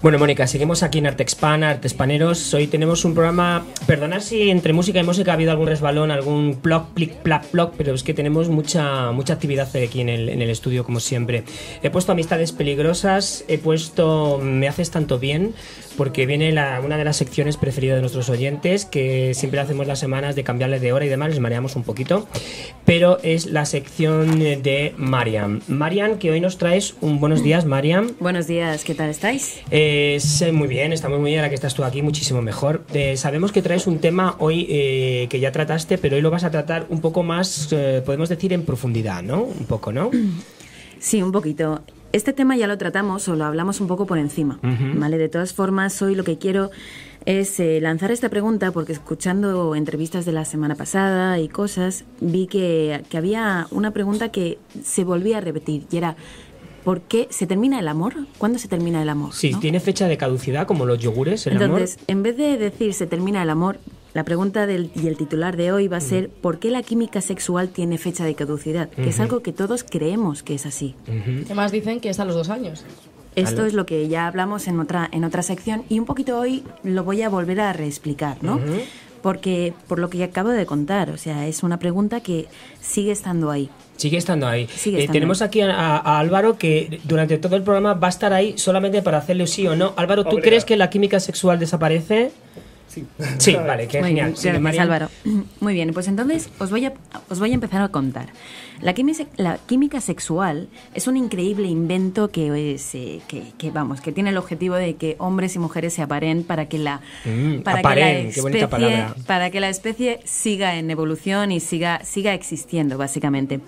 Bueno, Mónica, seguimos aquí en Artexpan, Artespaneros. Hoy tenemos un programa. Perdonad si entre música y música ha habido algún resbalón, algún plop, plic, plap, plop, pero es que tenemos mucha, mucha actividad aquí en el, en el estudio, como siempre. He puesto amistades peligrosas, he puesto Me haces tanto bien, porque viene la, una de las secciones preferidas de nuestros oyentes, que siempre hacemos las semanas de cambiarle de hora y demás, les mareamos un poquito, pero es la sección de Mariam. Mariam, que hoy nos traes un buenos días, Mariam. Buenos días, ¿qué tal estáis? Eh, sé muy bien, estamos muy bien, ahora que estás tú aquí, muchísimo mejor. Eh, sabemos que traes un tema hoy eh, que ya trataste, pero hoy lo vas a tratar un poco más, eh, podemos decir, en profundidad, ¿no? Un poco, ¿no? Sí, un poquito. Este tema ya lo tratamos o lo hablamos un poco por encima. ¿vale? De todas formas, hoy lo que quiero es eh, lanzar esta pregunta porque escuchando entrevistas de la semana pasada y cosas, vi que, que había una pregunta que se volvía a repetir y era ¿por qué se termina el amor? ¿Cuándo se termina el amor? Sí, ¿no? tiene fecha de caducidad, como los yogures, el Entonces, en vez de decir se termina el amor, la pregunta del, y el titular de hoy va a ser ¿por qué la química sexual tiene fecha de caducidad? Que es algo que todos creemos que es así. Además dicen que es a los dos años. Esto es lo que ya hablamos en otra, en otra sección y un poquito hoy lo voy a volver a reexplicar, ¿no? Porque por lo que acabo de contar, o sea, es una pregunta que sigue estando ahí. Sigue estando ahí. Sigue Eh, tenemos aquí a, Álvaro que durante todo el programa va a estar ahí solamente para hacerle sí o no. Álvaro, ¿tú crees que la química sexual desaparece? Sí. Sí, vale, que Muy genial. bien, gracias. Álvaro. Muy bien, pues entonces os voy a, os voy a empezar a contar. La química, la química sexual es un increíble invento que, es, eh, que, que, vamos, que tiene el objetivo de que hombres y mujeres se aparen para que la, Mm, para aparen, que qué la especie, palabra. para que la especie siga en evolución y siga, siga existiendo, básicamente.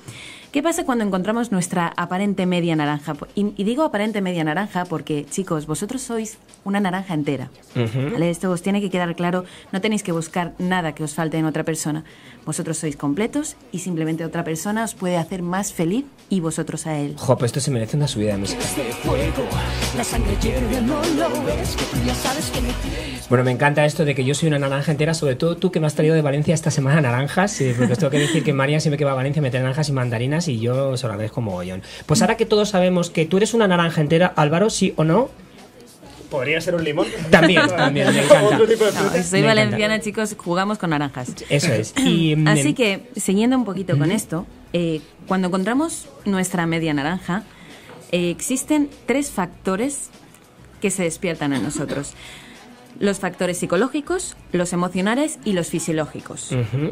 ¿Qué pasa cuando encontramos nuestra aparente media naranja? Y, y digo aparente media naranja porque, chicos, vosotros sois una naranja entera. Ujú. ¿Vale? Esto os tiene que quedar claro. No tenéis que buscar nada que os falte en otra persona. Vosotros sois completos y simplemente otra persona os puede hacer más feliz y vosotros a él. Jo, pues esto se merece una subida de música. Bueno, me encanta esto de que yo soy una naranja entera, sobre todo tú que me has traído de Valencia esta semana naranjas, sí, porque os tengo que decir que María siempre que va a Valencia me trae naranjas y mandarinas y yo se lo agradezco mogollón. Pues ahora que todos sabemos que tú eres una naranja entera, Álvaro, sí o no, ¿Podría ser un limón? También, también, me encanta. No, soy Me valenciana, encanta. chicos, jugamos con naranjas. eso es. Y, mm, Así que, siguiendo un poquito con esto, eh, cuando encontramos nuestra media naranja, eh, existen tres factores que se despiertan en nosotros. Los factores psicológicos, los emocionales y los fisiológicos.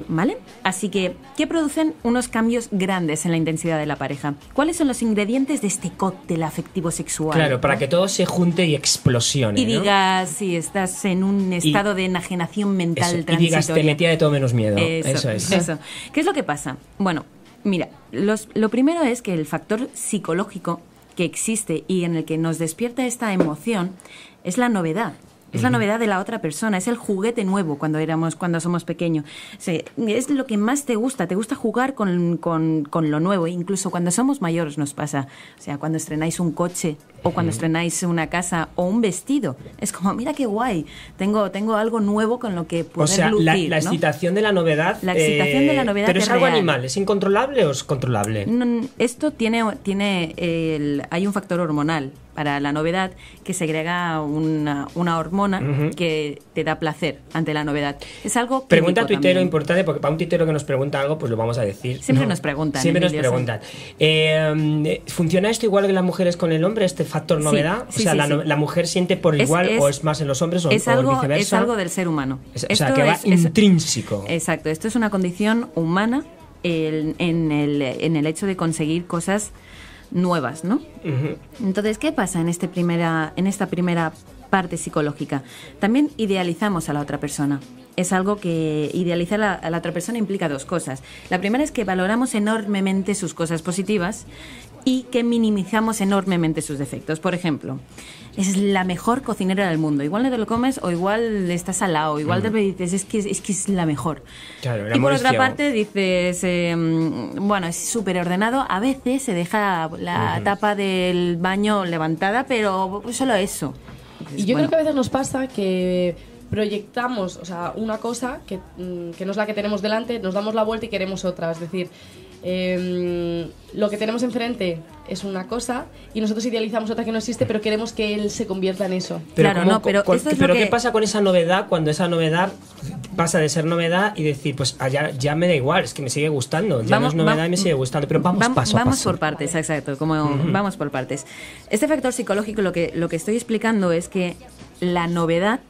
¿Vale? Así que, ¿qué producen unos cambios grandes en la intensidad de la pareja? ¿Cuáles son los ingredientes de este cóctel afectivo sexual? Claro, para ¿no? que todo se junte y explosione. Y ¿no? digas si estás en un estado de enajenación mental Eso, y digas, te metía de todo menos miedo. Eso, Eso, es. eso. ¿Qué es lo que pasa? Bueno, mira, los- lo primero es que el factor psicológico que existe y en el que nos despierta esta emoción es la novedad. Es la novedad de la otra persona, es el juguete nuevo cuando éramos, cuando somos pequeños. O sea, es lo que más te gusta, te gusta jugar con, con- con lo nuevo. Incluso cuando somos mayores nos pasa. O sea, cuando estrenáis un coche o cuando estrenáis una casa o un vestido. Es como, mira qué guay, tengo, tengo algo nuevo con lo que poder O sea, la, lucir, la ¿no? excitación de la novedad. La excitación de la novedad Pero es es algo real. animal, ¿es incontrolable o es controlable? No, esto tiene, tiene el- hay un factor hormonal para la novedad que segrega una, una hormona que te da placer ante la novedad. Es algo Pregunta químico tuitero importante, porque para un tuitero que nos pregunta algo, pues lo vamos a decir. Siempre nos preguntan, Siempre nos Emilio, preguntan. Eh, ¿Funciona esto igual que las mujeres con el hombre, este factor novedad? sí, o sea, sí, la, la mujer siente por Es- igual es- o es más en los hombres o, es o algo, viceversa. es algo del ser humano. Es- o sea, que va intrínseco. Exacto, esto es una condición humana el- en, el, en el hecho de conseguir cosas nuevas, ¿no? Entonces, ¿qué pasa en, este primera, en esta primera parte psicológica? También idealizamos a la otra persona. Es algo que idealizar a, a la otra persona implica dos cosas. La primera es que valoramos enormemente sus cosas positivas y que minimizamos enormemente sus defectos. Por ejemplo, es la mejor cocinera del mundo. Igual no te lo comes o igual estás al lado, igual te dices, es que es, que es la mejor. Claro, y por otra parte dices, eh, mm, bueno, es súper ordenado. A veces se deja la tapa del baño levantada, pero solo eso. Y yo Bueno, creo que a veces nos pasa que proyectamos, o sea, una cosa que, mm, que no es la que tenemos delante, nos damos la vuelta y queremos otra. Es decir, eh, lo que tenemos enfrente es una cosa y nosotros idealizamos otra que no existe, pero queremos que él se convierta en eso. Claro, ¿cómo- no, pero esto es lo pero que- ¿qué pasa con esa novedad cuando esa novedad pasa de ser novedad y decir, pues ah, ya, ya me da igual, es que me sigue gustando, ya Vamos- no es novedad va- y me sigue gustando, pero vamos Vam- paso a vamos paso. por partes, exacto, como vamos por partes. Este factor psicológico lo que, lo que estoy explicando es que la novedad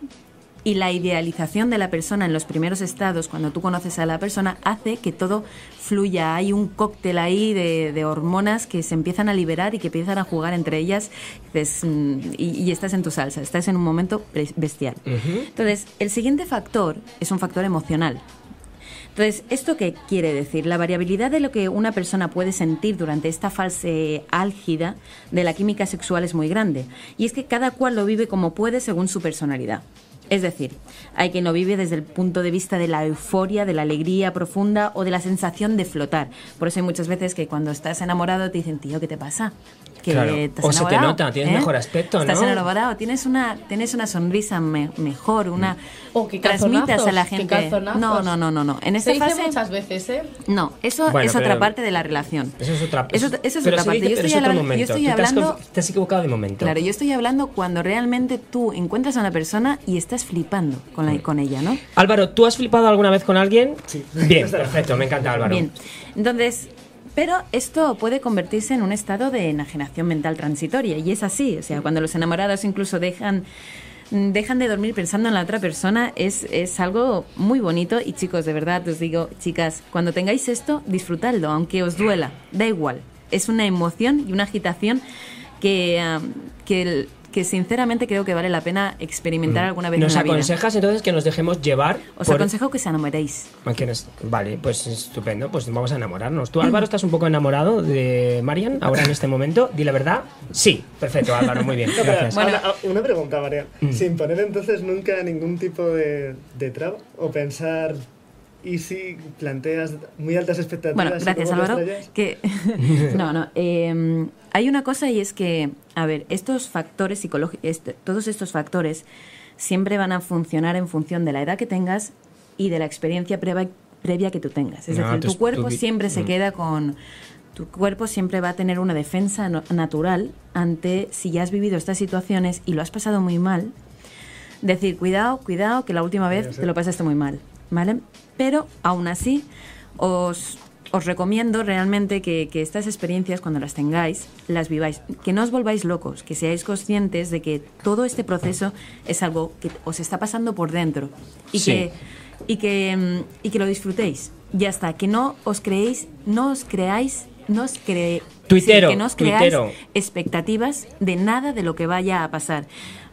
y la idealización de la persona en los primeros estados, cuando tú conoces a la persona, hace que todo fluya. Hay un cóctel ahí de, de hormonas que se empiezan a liberar y que empiezan a jugar entre ellas mm, y, y estás en tu salsa, estás en un momento bes- bestial. Entonces, el siguiente factor es un factor emocional. Entonces, ¿esto qué quiere decir? La variabilidad de lo que una persona puede sentir durante esta fase álgida de la química sexual es muy grande. Y es que cada cual lo vive como puede según su personalidad. Es decir, hay quien lo vive desde el punto de vista de la euforia, de la alegría profunda o de la sensación de flotar. Por eso hay muchas veces que cuando estás enamorado te dicen, tío, ¿qué te pasa? Que Claro. te has O se te nota, tienes ¿eh? mejor aspecto, Estás ¿no? enamorado, tienes una, tienes una sonrisa me- mejor, una... O que transmitas a la gente... No, no, no, no, no. En Se esta dice fase... muchas veces, ¿eh? No, eso Bueno, es otra parte de la relación. Eso es otra Eso, eso es pero otra se parte. dice- Yo pero estoy, es otro hablando, momento. yo estoy hablando. te has equivocado de momento. Claro, yo estoy hablando cuando realmente tú encuentras a una persona y estás flipando con, la, con ella, ¿no? Álvaro, ¿tú has flipado alguna vez con alguien? Sí. Bien, perfecto, me encanta Álvaro. Bien. Entonces, pero esto puede convertirse en un estado de enajenación mental transitoria y es así. O sea, cuando los enamorados incluso dejan dejan de dormir pensando en la otra persona es, es algo muy bonito y chicos, de verdad os digo, chicas, cuando tengáis esto, disfrutadlo, aunque os duela, da igual. Es una emoción y una agitación que, ah, que, que sinceramente creo que vale la pena experimentar alguna vez Mm. ¿Nos en la vida. aconsejas entonces que nos dejemos llevar? Os por- aconsejo que se enamoréis. Vale, pues estupendo, pues vamos a enamorarnos. ¿Tú, Álvaro, estás un poco enamorado de Marian ahora en este momento? Di la verdad. Sí, perfecto, Álvaro, muy bien, gracias. Bueno. ahora, una pregunta, María. Mm. Sin poner entonces nunca ningún tipo de, de traba o pensar. ¿Y si planteas muy altas expectativas? Bueno, gracias Álvaro. Que no, no. eh, hay una cosa y es que, a ver, estos factores psicológicos, todos estos factores siempre van a funcionar en función de la edad que tengas y de la experiencia previa, previa que tú tengas. Es No, decir, tu- cuerpo siempre se mm. queda con tu cuerpo siempre va a tener una defensa no- natural ante si ya has vivido estas situaciones y lo has pasado muy mal, decir, cuidado, cuidado, que la última vez te lo pasaste muy mal, ¿vale? Pero aún así, os, os recomiendo realmente que, que estas experiencias, cuando las tengáis, las viváis. Que no os volváis locos, que seáis conscientes de que todo este proceso es algo que os está pasando por dentro y, Sí. que, y, que, mm, y que lo disfrutéis. Ya está, que no os creéis, no os creáis, no os cre- Tuitero, que no os creáis tuitero. expectativas de nada de lo que vaya a pasar.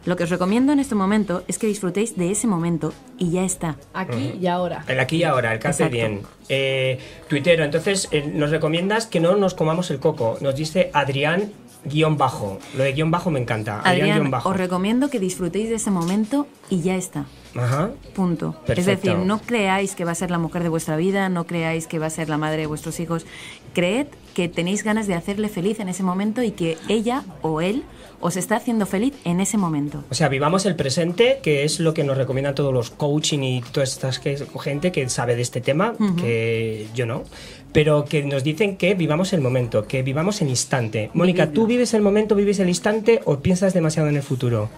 Lo que os recomiendo en este momento es que disfrutéis de ese momento y ya está. Aquí y ahora. El aquí y ahora, el Exacto. diem. Eh, tuitero, entonces eh, nos recomiendas que no nos comamos el coco. Nos dice Adrián guion bajo. Lo de guion bajo me encanta. Adrián, Adrián, guion bajo. os recomiendo que disfrutéis de ese momento y ya está. Ajá. Punto. Es decir, no creáis que va a ser la mujer de vuestra vida, no creáis que va a ser la madre de vuestros hijos. Creed que tenéis ganas de hacerle feliz en ese momento y que ella o él os está haciendo feliz en ese momento. O sea, vivamos el presente, que es lo que nos recomiendan todos los coaching y toda esta gente que sabe de este tema, que yo no, pero que nos dicen que vivamos el momento, que vivamos el instante. Mónica, ¿tú vives el momento, vives el instante o piensas demasiado en el futuro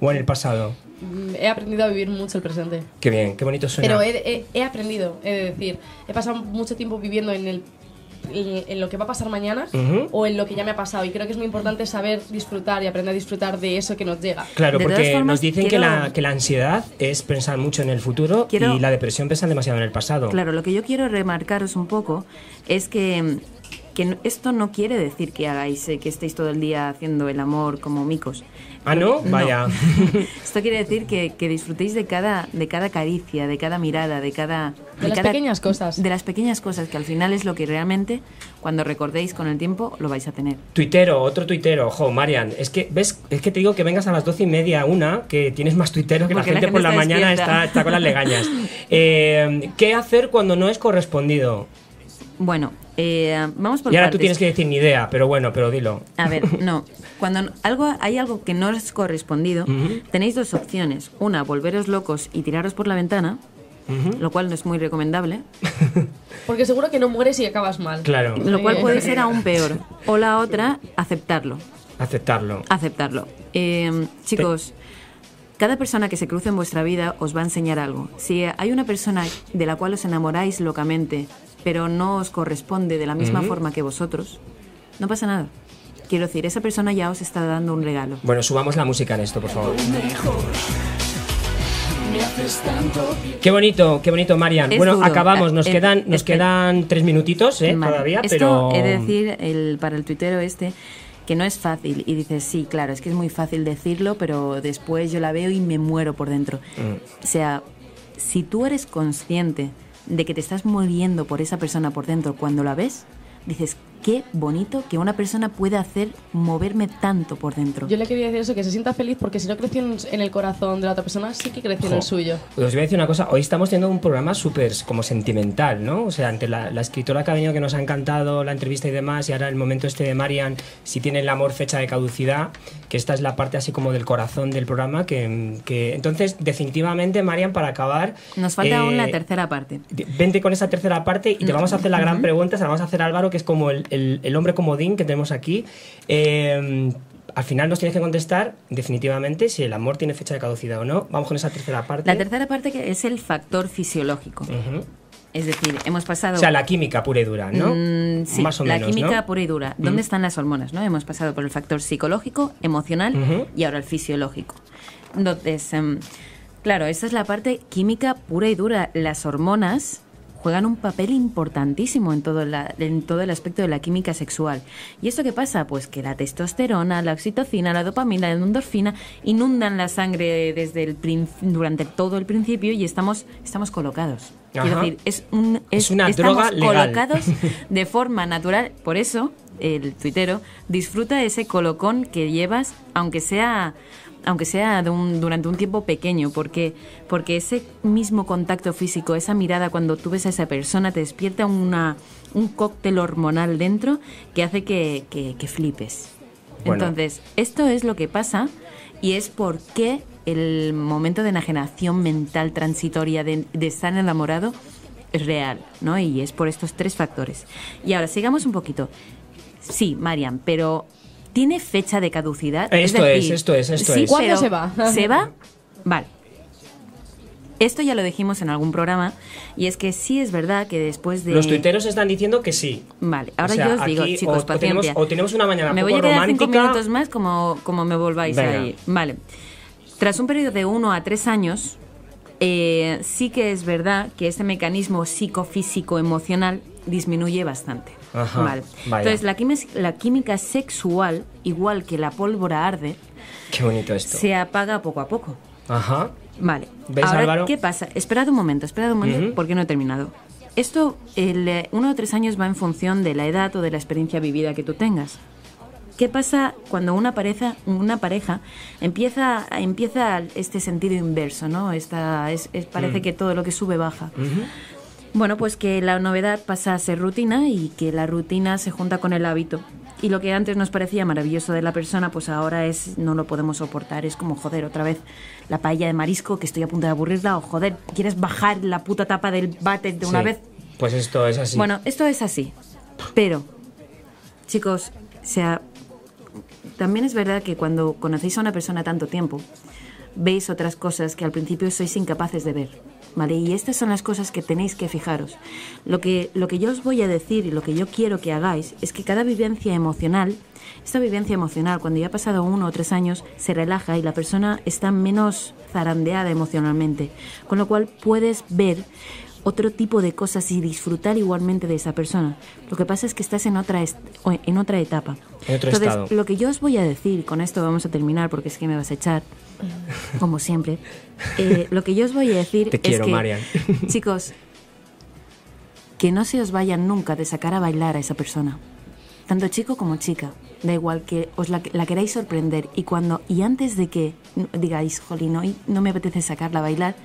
o en el pasado? Mm, He aprendido a vivir mucho el presente. Qué bien, qué bonito suena. Pero he, he- he aprendido, he de decir, he pasado mucho tiempo viviendo en el en, en lo que va a pasar mañana o en lo que ya me ha pasado y creo que es muy importante saber disfrutar y aprender a disfrutar de eso que nos llega. Claro, De porque formas, nos dicen que, la, que la ansiedad es pensar mucho en el futuro Quiero- y la depresión pensar demasiado en el pasado. Claro, lo que yo quiero remarcaros un poco es que, que no- esto no quiere decir que hagáis, eh, que estéis todo el día haciendo el amor como micos. Ah, ¿no? Vaya. Esto quiere decir que, que disfrutéis de cada, de cada caricia, de cada mirada, de cada... De las cada- pequeñas cosas. De las pequeñas cosas, que al final es lo que realmente, cuando recordéis con el tiempo, lo vais a tener. Tuitero, otro tuitero, ojo, Marian, es que ves, es que te digo que vengas a las doce y media, una, que tienes más tuitero que la Porque la gente, por gente la mañana está, está con las legañas. Eh, ¿Qué hacer cuando no es correspondido? Bueno, eh, vamos por y ahora partes. tú tienes que decir ni idea, pero bueno, pero dilo. A ver, no. Cuando algo, hay algo que no es correspondido, tenéis dos opciones. Una, volveros locos y tiraros por la ventana. lo cual no es muy recomendable, Porque seguro que no mueres y acabas mal. Claro. lo cual puede ser aún peor. O la otra, aceptarlo. Aceptarlo. Aceptarlo. Eh, chicos, cada persona que se cruce en vuestra vida os va a enseñar algo. Si hay una persona de la cual os enamoráis locamente, pero no os corresponde de la misma forma que vosotros, no pasa nada. Quiero decir, esa persona ya os está dando un regalo. Bueno, subamos la música en esto, por favor. Qué bonito, qué bonito, Marian. Es bueno, duro. acabamos, nos Eh, quedan, nos quedan tres minutitos, ¿eh? Vale. Todavía, Esto pero. he de decir el, para el tuitero este que no es fácil. Y dices, sí, claro, es que es muy fácil decirlo, pero después yo la veo y me muero por dentro. Mm. O sea, si tú eres consciente de que te estás muriendo por esa persona por dentro cuando la ves, dices, qué bonito que una persona pueda hacer moverme tanto por dentro. Yo le quería decir eso, que se sienta feliz porque si no creció en, el corazón de la otra persona, sí que creció en el suyo. Os voy a decir una cosa, hoy estamos teniendo un programa súper como sentimental, ¿no? O sea, ante la, la escritora que ha venido que nos ha encantado la entrevista y demás, y ahora el momento este de Marian, si tiene el amor fecha de caducidad, que esta es la parte así como del corazón del programa, que, que- entonces definitivamente Marian, para acabar... Nos falta aún la eh, tercera parte. Vente con esa tercera parte y te vamos a hacer la gran pregunta, se la vamos a hacer a Álvaro, que es como el, el- el hombre comodín que tenemos aquí. Eh, al final nos tienes que contestar definitivamente si el amor tiene fecha de caducidad o no. Vamos con esa tercera parte. La tercera parte que es el factor fisiológico. Es decir, hemos pasado... O sea, la química pura y dura, ¿no? Mm, sí, Más o la menos, química ¿no? pura y dura. ¿Dónde están las hormonas? ¿no? Hemos pasado por el factor psicológico, emocional y ahora el fisiológico. Entonces, em, claro, esa es la parte química pura y dura. Las hormonas juegan un papel importantísimo en todo, la- en todo el aspecto de la química sexual. ¿Y esto qué pasa? Pues que la testosterona, la oxitocina, la dopamina, la endorfina inundan la sangre desde el durante todo el principio y estamos, estamos colocados. Quiero Ajá. decir, es, un, Es es- una estamos droga legal. colocados de forma natural. Por eso, el tuitero disfruta ese colocón que llevas, aunque sea aunque sea de un- durante un tiempo pequeño, porque, porque ese mismo contacto físico, esa mirada cuando tú ves a esa persona, te despierta una, un cóctel hormonal dentro que hace que, que- que flipes. Bueno. Entonces, esto es lo que pasa y es por qué el momento de enajenación mental transitoria de, de estar enamorado es real, ¿no? Y es por estos tres factores. Y ahora, sigamos un poquito. Sí, Marian, pero ¿tiene fecha de caducidad? Esto es, decir, esto es, esto sí, es. ¿Cuándo se va? ¿Se va? Vale. Esto ya lo dijimos en algún programa y es que sí es verdad que después de... Los tuiteros están diciendo que sí. Vale, ahora O sea, yo os digo, chicos, o- o tenemos- o tenemos una mañana Me poco voy a quedar cinco romántica. minutos más como, como me volváis Venga. a ir. Vale. Tras un periodo de uno a tres años, eh, sí que es verdad que este mecanismo psicofísico emocional disminuye bastante. Ajá, vale. vaya. Entonces, la, quimi- la química sexual, igual que la pólvora arde, Qué bonito esto. se apaga poco a poco. Ajá. Vale. ¿Ves, Ahora, Álvaro? ¿qué pasa? Esperad un momento, esperad un momento, Ujú. porque no he terminado. Esto, el eh, uno o tres años va en función de la edad o de la experiencia vivida que tú tengas. ¿Qué pasa cuando una pareja, una pareja empieza, empieza este sentido inverso, ¿no? Esta, es, es- parece Mm. que todo lo que sube baja. Ujú. Bueno, pues que la novedad pasa a ser rutina y que la rutina se junta con el hábito. Y lo que antes nos parecía maravilloso de la persona, pues ahora es no lo podemos soportar. Es como, joder, otra vez la paella de marisco que estoy a punto de aburrirla. O, joder, ¿quieres bajar la puta tapa del váter de una Sí. vez? Pues esto es así. Bueno, esto es así. Pero, chicos, o sea, también es verdad que cuando conocéis a una persona tanto tiempo, veis otras cosas que al principio sois incapaces de ver. ¿Vale? Y estas son las cosas que tenéis que fijaros. Lo que, lo que yo os voy a decir y lo que yo quiero que hagáis es que cada vivencia emocional, esta vivencia emocional, cuando ya ha pasado uno o tres años, se relaja y la persona está menos zarandeada emocionalmente. Con lo cual puedes ver otro tipo de cosas y disfrutar igualmente de esa persona. Lo que pasa es que estás en otra, est- en otra etapa. En otro Entonces, estado. lo que yo os voy a decir, y con esto vamos a terminar porque es que me vas a echar, como siempre, eh, lo que yo os voy a decir Te es quiero, que, Marian. chicos, que no se os vayan nunca de sacar a bailar a esa persona, tanto chico como chica. Da igual que os la, la queráis sorprender y cuando y antes de que digáis, jolín, hoy no me apetece sacarla a bailar,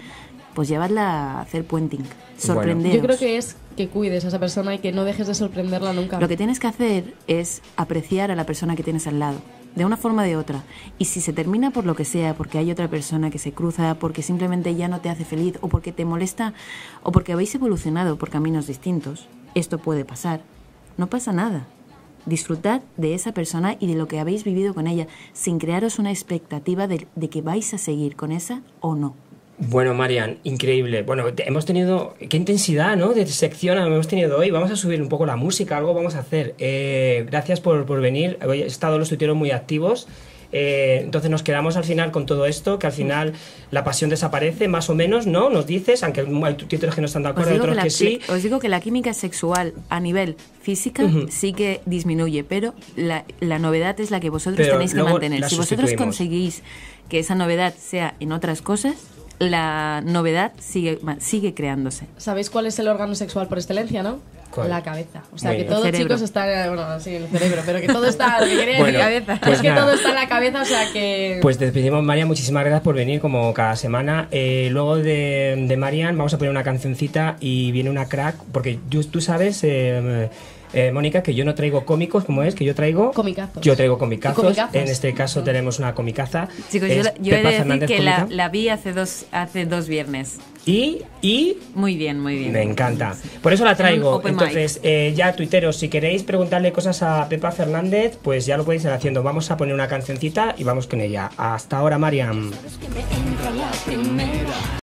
pues llevarla a hacer puenting, sorprenderos. Yo creo que es que cuides a esa persona y que no dejes de sorprenderla nunca. Lo que tienes que hacer es apreciar a la persona que tienes al lado. De una forma o de otra. Y si se termina por lo que sea, porque hay otra persona que se cruza, porque simplemente ya no te hace feliz, o porque te molesta, o porque habéis evolucionado por caminos distintos, esto puede pasar. No pasa nada. Disfrutad de esa persona y de lo que habéis vivido con ella, sin crearos una expectativa de, de que vais a seguir con esa o no. Bueno, Marian, increíble. Bueno, hemos tenido. Qué intensidad, ¿no? De sección hemos tenido hoy. Vamos a subir un poco la música, algo vamos a hacer. Eh, gracias por, por venir. Hoy he estado los tuiteros muy activos. Eh, entonces nos quedamos al final con todo esto, que al final la pasión desaparece, más o menos, ¿no? Nos dices, aunque hay tuiteros que no están de acuerdo, que otros la, que sí. os digo que la química sexual a nivel física sí que disminuye, pero la, la novedad es la que vosotros Pero tenéis que mantener. Si vosotros conseguís que esa novedad sea en otras cosas, la novedad sigue, ma- sigue creándose. ¿Sabéis cuál es el órgano sexual por excelencia, no? ¿Cuál? La cabeza. O sea, Muy que bien. todo, chicos, está. Bueno, sí, el cerebro, pero que todo está. que Bueno, decir, cabeza. pues es que nada. todo está en la cabeza, o sea que. Pues despedimos, Marian. Muchísimas gracias por venir como cada semana. Eh, luego de, de Marian vamos a poner una cancioncita y viene una crack, porque yo- tú sabes, eh, eh, Mónica, que yo no traigo cómicos, como es, que yo traigo... Comicazos. Yo traigo comicazos. En este caso tenemos una comicaza. Chicos, Es yo, yo he de decir Fernández que la, vi hace dos, hace dos viernes. Y, y Muy bien, muy bien. me encanta. Por eso la traigo. Entonces, eh, ya tuiteros, si queréis preguntarle cosas a Pepa Fernández, pues ya lo podéis ir haciendo. Vamos a poner una cancioncita y vamos con ella. Hasta ahora, Mariam.